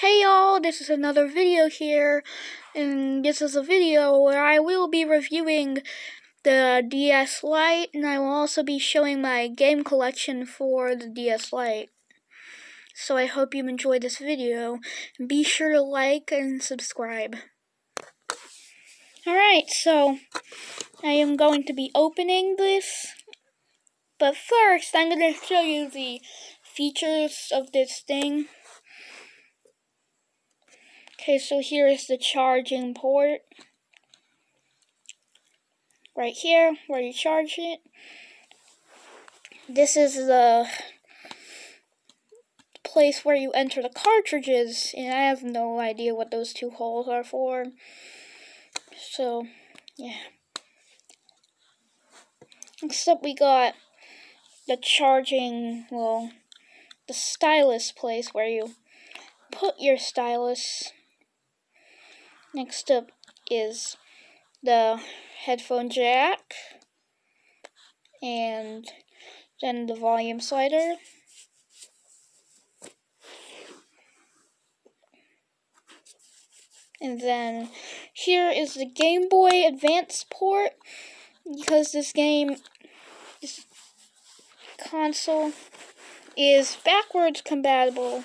Hey y'all, this is another video here, and this is a video where I will be reviewing the DS Lite, and I will also be showing my game collection for the DS Lite. So I hope you enjoy this video, be sure to like and subscribe. Alright, so I am going to be opening this, but first I'm going to show you the features of this thing. Okay, so here is the charging port. Right here, where you charge it. This is the place where you enter the cartridges, and I have no idea what those two holes are for. So, yeah. Except we got the charging, well, the stylus place where you put your stylus Next up is the headphone jack and then the volume slider. And then here is the Game Boy Advance port because this game, this console is backwards compatible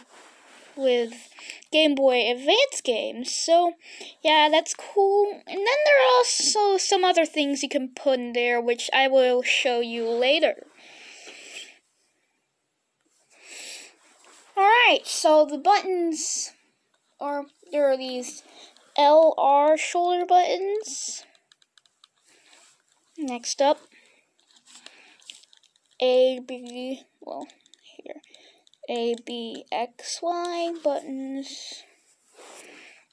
with Game Boy Advance games. So, yeah, that's cool. And then there are also some other things you can put in there, which I will show you later. Alright, so the buttons are, there are these LR shoulder buttons. Next up, A, B, well, a, B, X, Y buttons.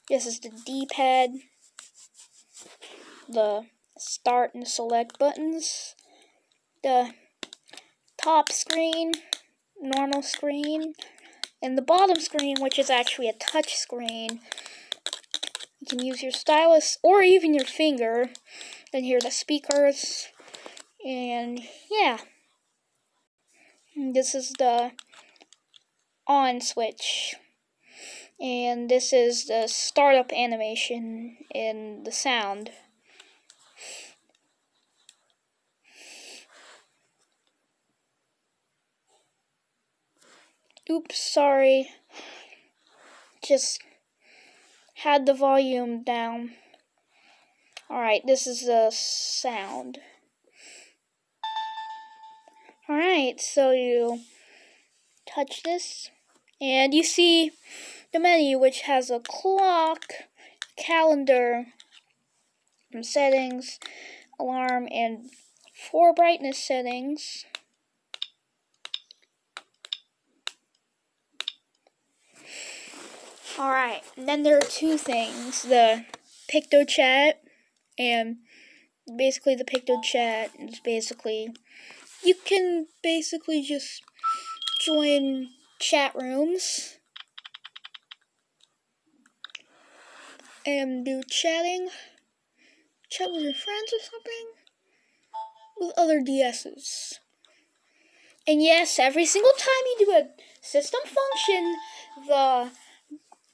This is the D-pad. The start and select buttons. The top screen, normal screen, and the bottom screen, which is actually a touch screen. You can use your stylus or even your finger. Then here are the speakers. And yeah. this is the on switch. And this is the startup animation in the sound. Oops, sorry. Just had the volume down. Alright, this is the sound. Alright, so you touch this. And you see the menu, which has a clock, calendar, some settings, alarm, and four brightness settings. Alright, and then there are two things the Picto Chat, and basically, the Picto Chat is basically you can basically just join chat rooms and do chatting, chat with your friends or something, with other DSs. And yes, every single time you do a system function, the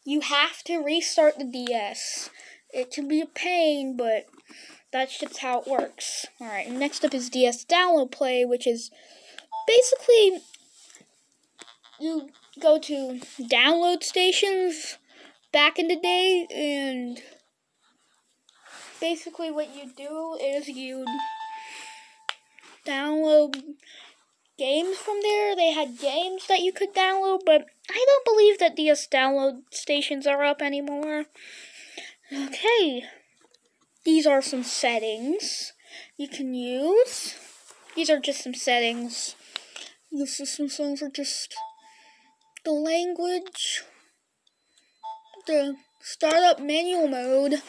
you have to restart the DS. It can be a pain, but that's just how it works. Alright, next up is DS Download Play, which is basically you go to download stations back in the day and basically what you do is you download games from there. They had games that you could download, but I don't believe that DS download stations are up anymore. Okay. These are some settings you can use. These are just some settings. The system settings are just the language, the startup manual mode.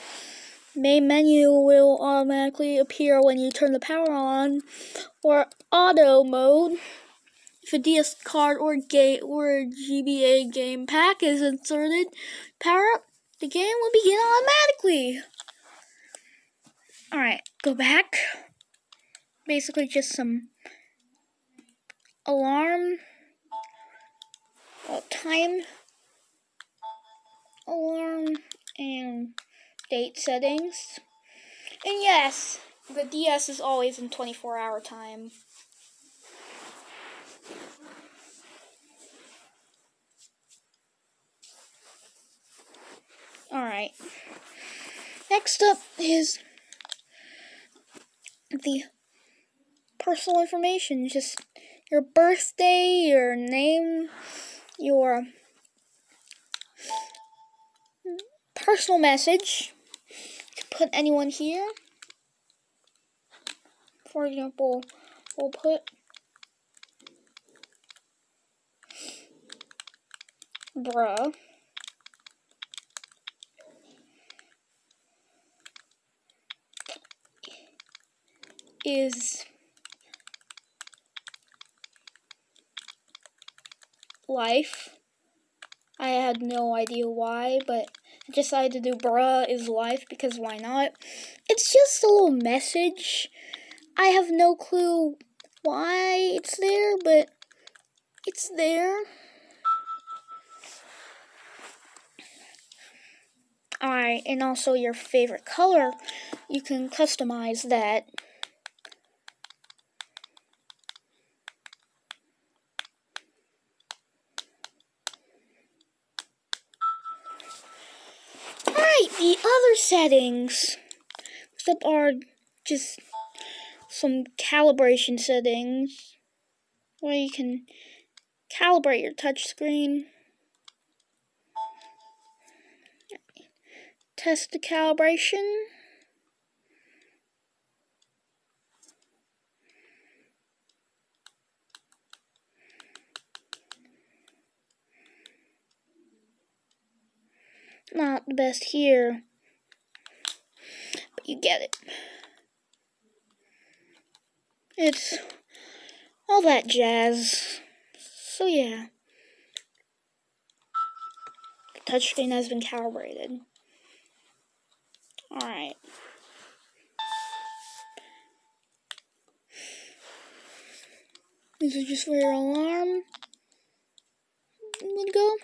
Main menu will automatically appear when you turn the power on, or auto mode. If a DS card or gate or GBA game pack is inserted, power up, the game will begin automatically. Alright, go back. Basically just some alarm Uh, time alarm and date settings. And yes, the DS is always in 24 hour time. Alright. Next up is the personal information. Just your birthday, your name, your personal message. You can put anyone here. For example, we'll put bruh. is life. I had no idea why, but I decided to do bruh is life because why not? It's just a little message. I have no clue why it's there, but it's there. Alright, and also your favorite color, you can customize that. Alright, settings that are just some calibration settings where you can calibrate your touchscreen. Test the calibration. Not the best here, you get it. It's all that jazz. So yeah. The touchscreen has been calibrated. Alright. This is just where your alarm would go.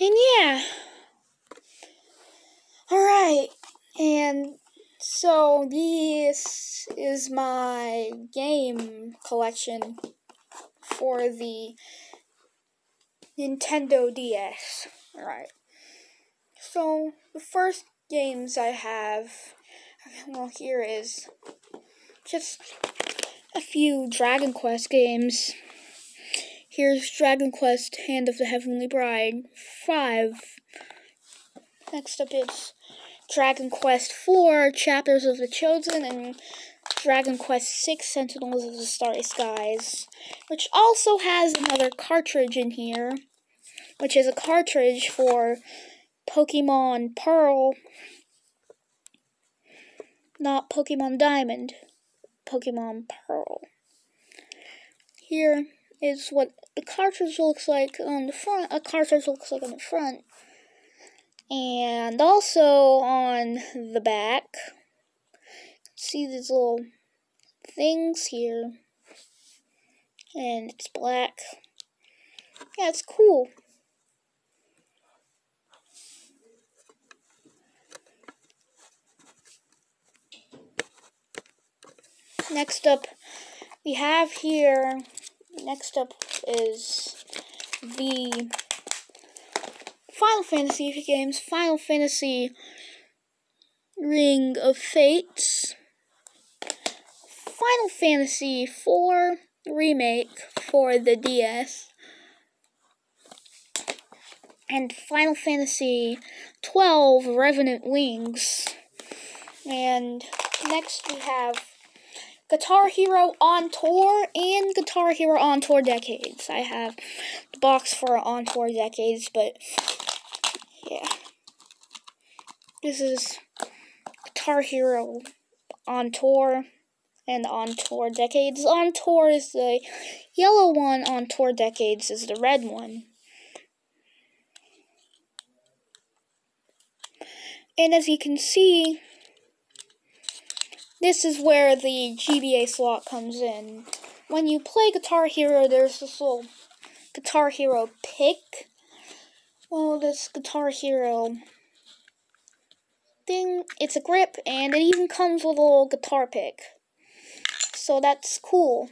And yeah. Alright. And so this is my game collection for the Nintendo DS. Alright. So the first games I have, well, here is just a few Dragon Quest games. Here's Dragon Quest Hand of the Heavenly Bride 5. Next up is Dragon Quest IV Chapters of the Chosen and Dragon Quest VI Sentinels of the Starry Skies, which also has another cartridge in here, which is a cartridge for Pokemon Pearl, not Pokemon Diamond, Pokemon Pearl. Here is what the cartridge looks like on the front. A cartridge looks like on the front. And also on the back, see these little things here. And it's black. Yeah, it's cool. Next up, we have here, next up is the Final Fantasy games, Final Fantasy Ring of Fates, Final Fantasy 4 Remake for the DS, and Final Fantasy 12 Revenant Wings. And next we have Guitar Hero on Tour and Guitar Hero on Tour Decades. I have the box for on Tour Decades, but yeah. This is Guitar Hero on Tour and on Tour Decades. On Tour is the yellow one, on Tour Decades is the red one. And as you can see, this is where the GBA slot comes in. When you play Guitar Hero, there's this little Guitar Hero pick. This Guitar Hero thing. It's a grip, and it even comes with a little guitar pick. So that's cool.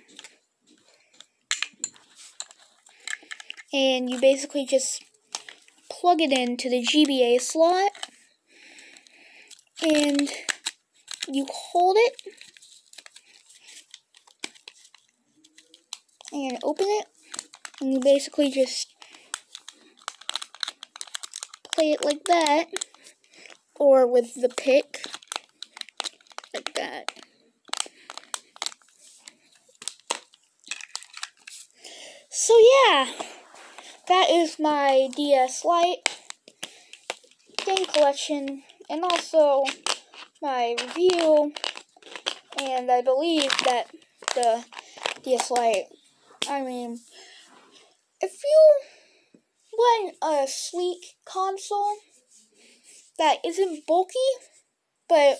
And you basically just plug it into the GBA slot, and you hold it, and open it, and you basically just play it like that, or with the pick, like that. So yeah, that is my DS Lite game collection, and also my review, and I believe that the DS Lite, I mean, if you want a sleek console that isn't bulky, but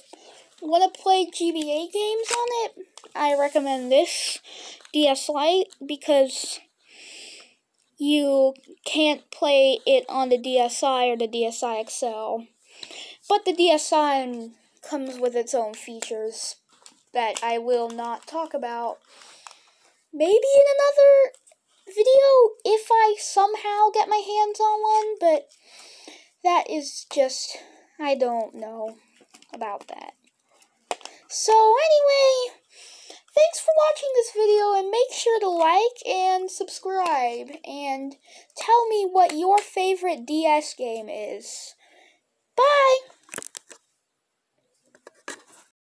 want to play GBA games on it, I recommend this DS Lite because you can't play it on the DSi or the DSi XL. But the DSi comes with its own features that I will not talk about. Maybe in another video if I somehow get my hands on one, but that is just, I don't know about that. So anyway, thanks for watching this video and make sure to like and subscribe and tell me what your favorite DS game is. Bye!